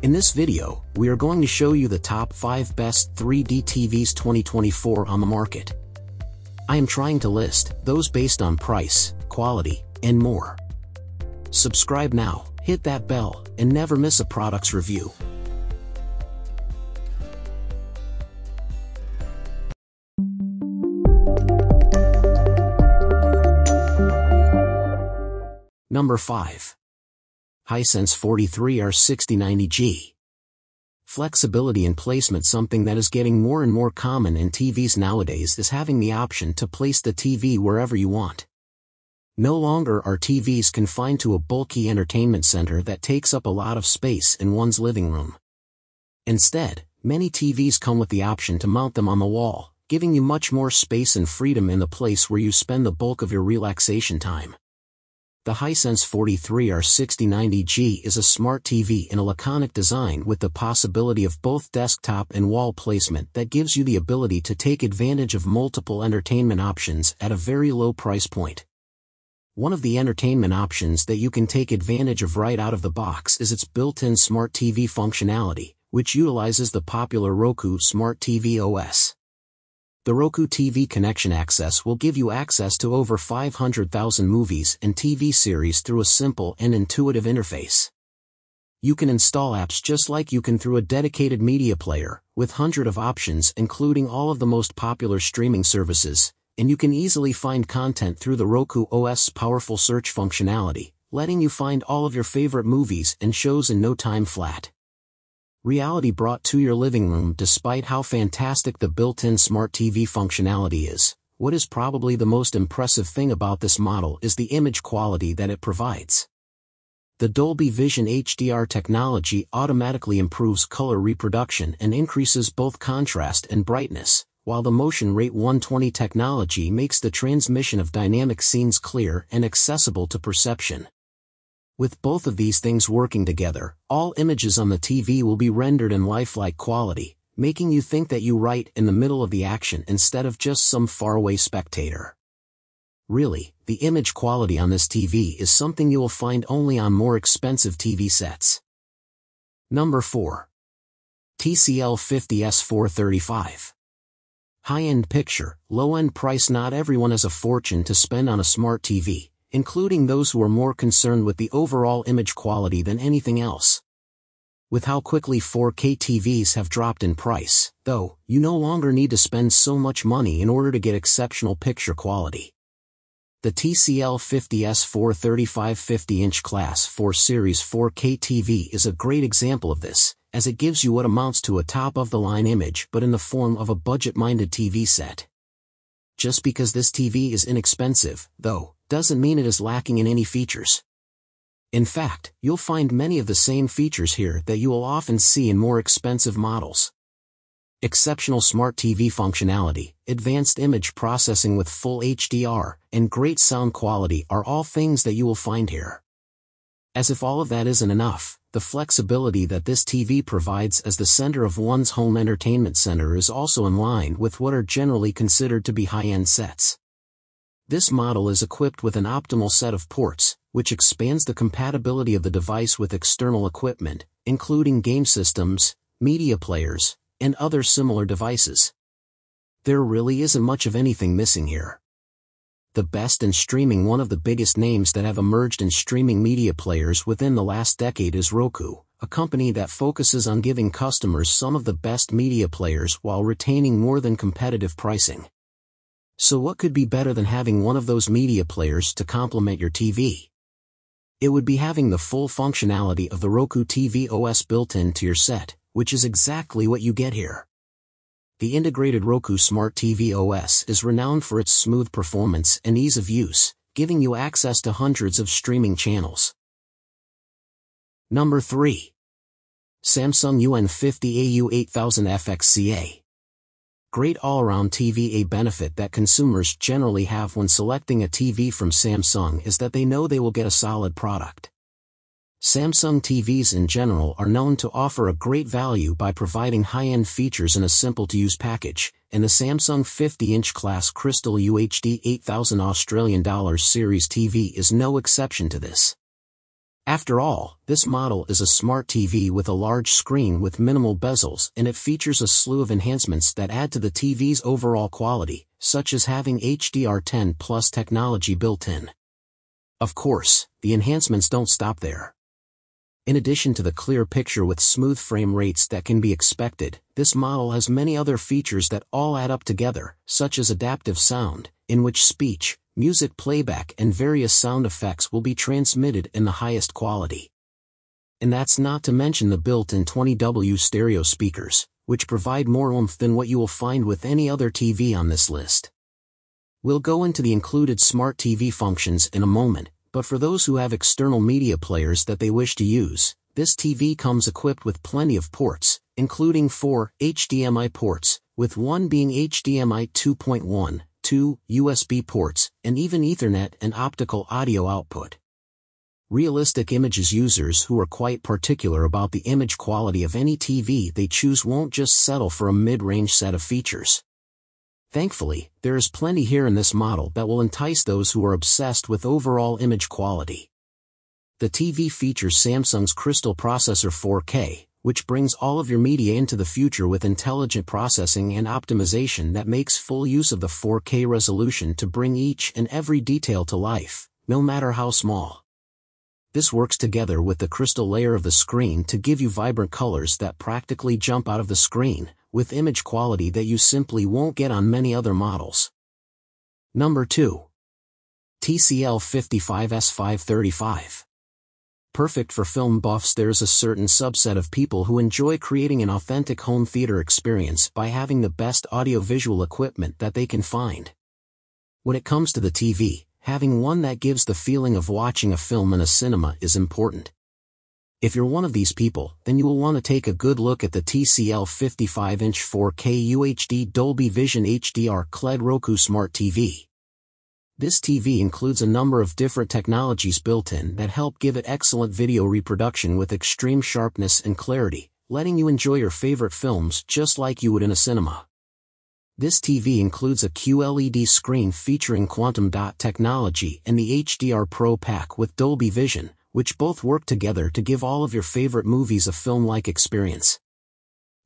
In this video, we are going to show you the top 5 best 3D TVs 2024 on the market. I am trying to list those based on price, quality, and more. Subscribe now, hit that bell, and never miss a product's review. Number 5. Hisense 43R6090G. Flexibility in placement Something that is getting more and more common in TVs nowadays is having the option to place the TV wherever you want. No longer are TVs confined to a bulky entertainment center that takes up a lot of space in one's living room. Instead, many TVs come with the option to mount them on the wall, giving you much more space and freedom in the place where you spend the bulk of your relaxation time. The Hisense 43R6090G is a smart TV in a laconic design with the possibility of both desktop and wall placement that gives you the ability to take advantage of multiple entertainment options at a very low price point. One of the entertainment options that you can take advantage of right out of the box is its built-in smart TV functionality, which utilizes the popular Roku Smart TV OS. The Roku TV connection access will give you access to over 500,000 movies and TV series through a simple and intuitive interface. You can install apps just like you can through a dedicated media player, with hundred of options including all of the most popular streaming services, and you can easily find content through the Roku OS powerful search functionality, letting you find all of your favorite movies and shows in no time flat reality brought to your living room despite how fantastic the built-in smart TV functionality is. What is probably the most impressive thing about this model is the image quality that it provides. The Dolby Vision HDR technology automatically improves color reproduction and increases both contrast and brightness, while the Motion Rate 120 technology makes the transmission of dynamic scenes clear and accessible to perception. With both of these things working together, all images on the TV will be rendered in lifelike quality, making you think that you right in the middle of the action instead of just some faraway spectator. Really, the image quality on this TV is something you will find only on more expensive TV sets. Number 4. TCL 50S435. High-end picture, low-end price Not everyone has a fortune to spend on a smart TV, including those who are more concerned with the overall image quality than anything else. With how quickly 4K TVs have dropped in price, though, you no longer need to spend so much money in order to get exceptional picture quality. The TCL 50S 435 50-inch Class 4 Series 4K TV is a great example of this, as it gives you what amounts to a top-of-the-line image but in the form of a budget-minded TV set. Just because this TV is inexpensive, though, doesn't mean it is lacking in any features. In fact, you'll find many of the same features here that you will often see in more expensive models. Exceptional smart TV functionality, advanced image processing with full HDR, and great sound quality are all things that you will find here. As if all of that isn't enough, the flexibility that this TV provides as the center of one's home entertainment center is also in line with what are generally considered to be high-end sets. This model is equipped with an optimal set of ports, which expands the compatibility of the device with external equipment, including game systems, media players, and other similar devices. There really isn't much of anything missing here. The best in streaming One of the biggest names that have emerged in streaming media players within the last decade is Roku, a company that focuses on giving customers some of the best media players while retaining more than competitive pricing. So what could be better than having one of those media players to complement your TV? It would be having the full functionality of the Roku TV OS built into your set, which is exactly what you get here. The integrated Roku Smart TV OS is renowned for its smooth performance and ease of use, giving you access to hundreds of streaming channels. Number 3. Samsung UN50AU 8000 FXZA great all-around TV A benefit that consumers generally have when selecting a TV from Samsung is that they know they will get a solid product. Samsung TVs in general are known to offer a great value by providing high-end features in a simple-to-use package, and the Samsung 50-inch class Crystal UHD 8000 Australian dollars series TV is no exception to this. After all, this model is a smart TV with a large screen with minimal bezels and it features a slew of enhancements that add to the TV's overall quality, such as having HDR10 Plus technology built in. Of course, the enhancements don't stop there. In addition to the clear picture with smooth frame rates that can be expected, this model has many other features that all add up together, such as adaptive sound, in which speech, music playback and various sound effects will be transmitted in the highest quality. And that's not to mention the built-in 20W stereo speakers, which provide more oomph than what you will find with any other TV on this list. We'll go into the included smart TV functions in a moment, but for those who have external media players that they wish to use, this TV comes equipped with plenty of ports, including four HDMI ports, with one being HDMI 2.1, two USB ports, and even Ethernet and optical audio output. Realistic Images users who are quite particular about the image quality of any TV they choose won't just settle for a mid-range set of features. Thankfully, there is plenty here in this model that will entice those who are obsessed with overall image quality. The TV features Samsung's Crystal Processor 4K, which brings all of your media into the future with intelligent processing and optimization that makes full use of the 4K resolution to bring each and every detail to life, no matter how small. This works together with the crystal layer of the screen to give you vibrant colors that practically jump out of the screen, with image quality that you simply won't get on many other models. Number 2. TCL 55S535 perfect for film buffs there's a certain subset of people who enjoy creating an authentic home theater experience by having the best audiovisual equipment that they can find. When it comes to the TV, having one that gives the feeling of watching a film in a cinema is important. If you're one of these people, then you will want to take a good look at the TCL 55-inch 4K UHD Dolby Vision HDR QLED Roku Smart TV. This TV includes a number of different technologies built in that help give it excellent video reproduction with extreme sharpness and clarity, letting you enjoy your favorite films just like you would in a cinema. This TV includes a QLED screen featuring quantum dot technology and the HDR Pro pack with Dolby Vision, which both work together to give all of your favorite movies a film-like experience.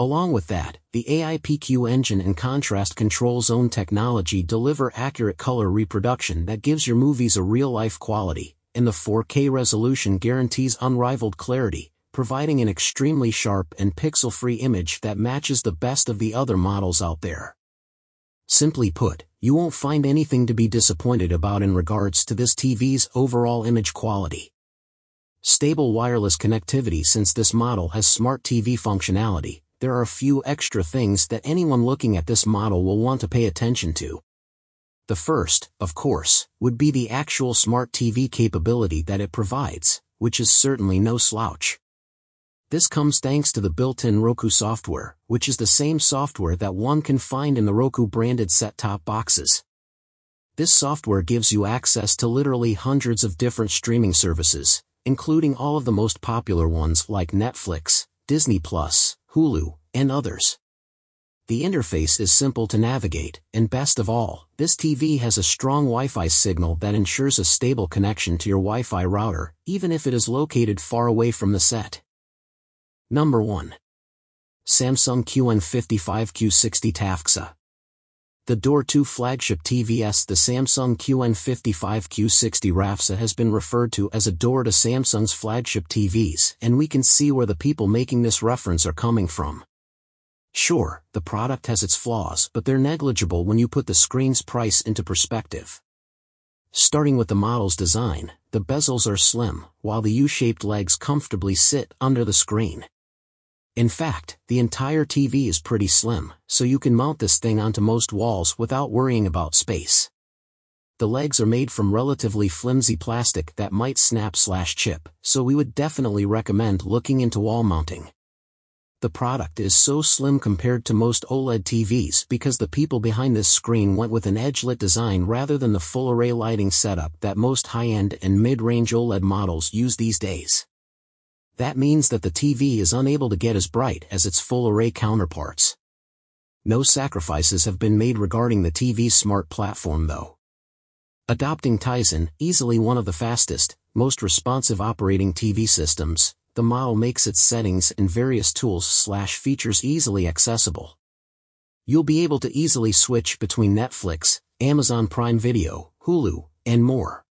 Along with that, the AIPQ engine and contrast control zone technology deliver accurate color reproduction that gives your movies a real-life quality, and the 4K resolution guarantees unrivaled clarity, providing an extremely sharp and pixel-free image that matches the best of the other models out there. Simply put, you won't find anything to be disappointed about in regards to this TV's overall image quality. Stable wireless connectivity since this model has smart TV functionality, there are a few extra things that anyone looking at this model will want to pay attention to. The first, of course, would be the actual smart TV capability that it provides, which is certainly no slouch. This comes thanks to the built-in Roku software, which is the same software that one can find in the Roku branded set-top boxes. This software gives you access to literally hundreds of different streaming services, including all of the most popular ones like Netflix, Disney+, Hulu, and others. The interface is simple to navigate, and best of all, this TV has a strong Wi-Fi signal that ensures a stable connection to your Wi-Fi router, even if it is located far away from the set. Number 1. Samsung QN55Q60 TAFXA the Door 2 flagship TVS the Samsung QN55Q60 RAFSA has been referred to as a door to Samsung's flagship TVs and we can see where the people making this reference are coming from. Sure, the product has its flaws but they're negligible when you put the screen's price into perspective. Starting with the model's design, the bezels are slim, while the U-shaped legs comfortably sit under the screen. In fact, the entire TV is pretty slim, so you can mount this thing onto most walls without worrying about space. The legs are made from relatively flimsy plastic that might snap slash chip, so we would definitely recommend looking into wall mounting. The product is so slim compared to most OLED TVs because the people behind this screen went with an edge-lit design rather than the full array lighting setup that most high-end and mid-range OLED models use these days. That means that the TV is unable to get as bright as its full-array counterparts. No sacrifices have been made regarding the TV's smart platform though. Adopting Tizen, easily one of the fastest, most responsive operating TV systems, the model makes its settings and various tools slash features easily accessible. You'll be able to easily switch between Netflix, Amazon Prime Video, Hulu, and more.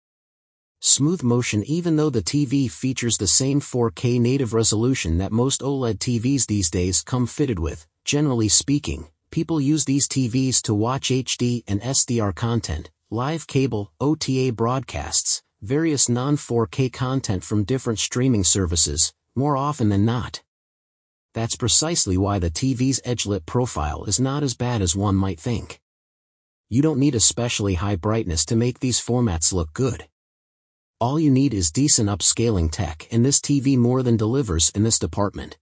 Smooth motion even though the TV features the same 4K native resolution that most OLED TVs these days come fitted with, generally speaking, people use these TVs to watch HD and SDR content, live cable, OTA broadcasts, various non-4K content from different streaming services, more often than not. That's precisely why the TV's edge-lit profile is not as bad as one might think. You don't need especially high brightness to make these formats look good. All you need is decent upscaling tech and this TV more than delivers in this department.